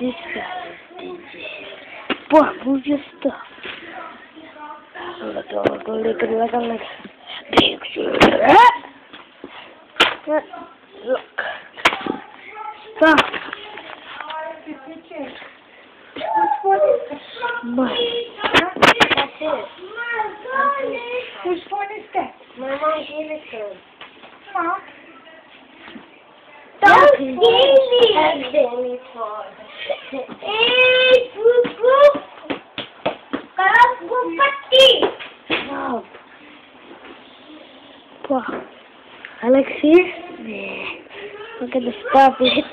this guy Boy, move your stuff. Look, look, look, look, look, look. Shit. Look. Stop. My. That's it. Whose phone is that? My mom to him. Mark. Don't have been for. Hey, whoop whoop! Wow. Wow. Yeah. Look at this puppet.